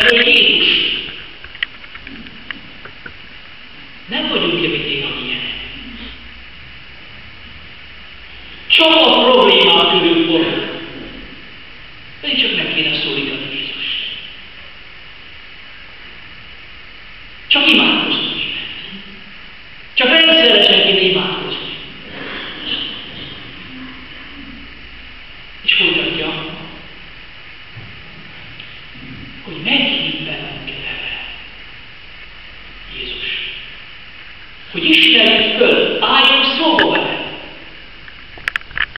Jézus. Nem vagyunk mindig ilyen. Csak a problémák körül forog. Pedig csak meg kéne szólítani Jézust. Csak imádkozni Csak rendszeresen kéne imádkozni. És folytatja, hogy meghív bennünket erre. Jézus. Hogy ismerjük föl,